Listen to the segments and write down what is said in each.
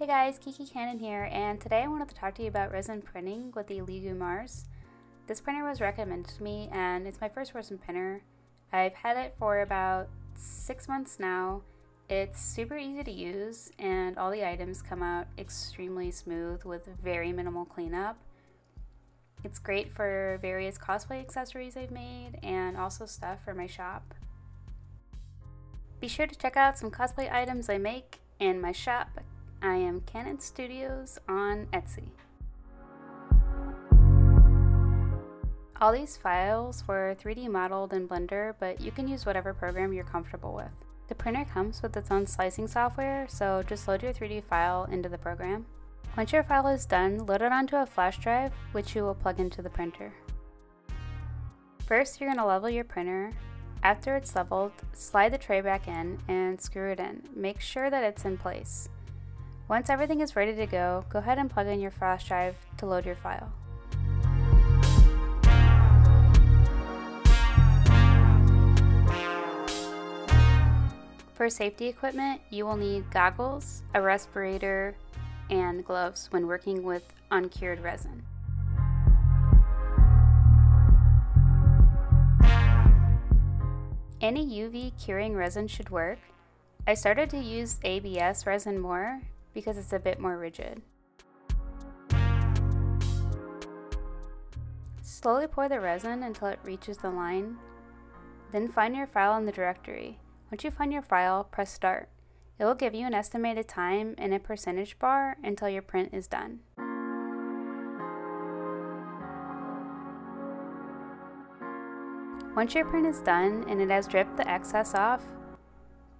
Hey guys, Kiki Kannon here, and today I wanted to talk to you about resin printing with the Elegoo Mars. This printer was recommended to me, and it's my first resin printer. I've had it for about six months now. It's super easy to use, and all the items come out extremely smooth with very minimal cleanup. It's great for various cosplay accessories I've made, and also stuff for my shop. Be sure to check out some cosplay items I make in my shop I am Kannon Studios on Etsy. All these files were 3D modeled in Blender, but you can use whatever program you're comfortable with. The printer comes with its own slicing software, so just load your 3D file into the program. Once your file is done, load it onto a flash drive, which you will plug into the printer. First, you're going to level your printer. After it's leveled, slide the tray back in and screw it in. Make sure that it's in place. Once everything is ready to go, go ahead and plug in your flash drive to load your file. For safety equipment, you will need goggles, a respirator, and gloves when working with uncured resin. Any UV curing resin should work. I started to use ABS resin more because it's a bit more rigid. Slowly pour the resin until it reaches the line. Then find your file in the directory. Once you find your file, press start. It will give you an estimated time and a percentage bar until your print is done. Once your print is done and it has dripped the excess off,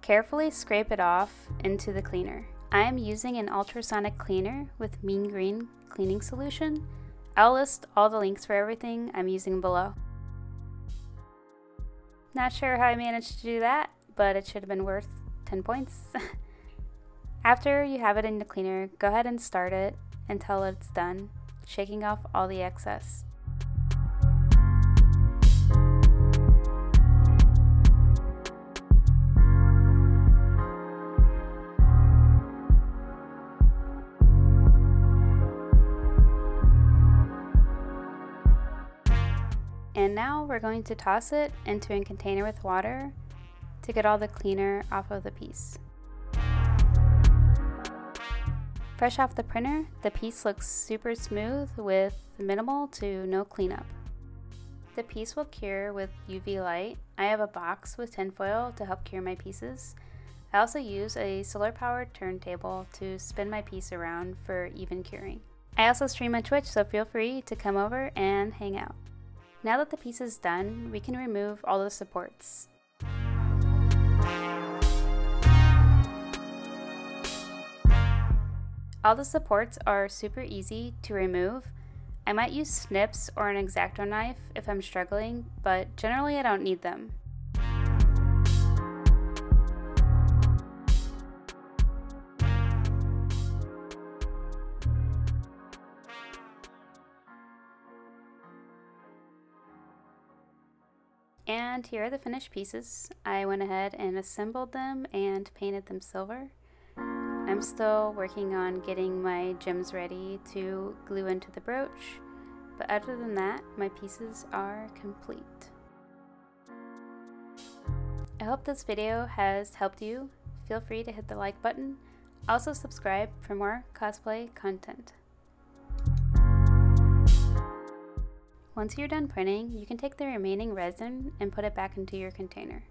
carefully scrape it off into the cleaner. I am using an ultrasonic cleaner with Mean Green cleaning solution. I'll list all the links for everything I'm using below. Not sure how I managed to do that, but it should have been worth 10 points. After you have it in the cleaner, go ahead and start it until it's done, shaking off all the excess. And now we're going to toss it into a container with water to get all the cleaner off of the piece. Fresh off the printer, the piece looks super smooth with minimal to no cleanup. The piece will cure with UV light. I have a box with tinfoil to help cure my pieces. I also use a solar powered turntable to spin my piece around for even curing. I also stream on Twitch, so feel free to come over and hang out. Now that the piece is done, we can remove all the supports. All the supports are super easy to remove. I might use snips or an X-Acto knife if I'm struggling, but generally I don't need them. And here are the finished pieces. I went ahead and assembled them and painted them silver. I'm still working on getting my gems ready to glue into the brooch, but other than that, my pieces are complete. I hope this video has helped you. Feel free to hit the like button. Also subscribe for more cosplay content. Once you're done printing, you can take the remaining resin and put it back into your container.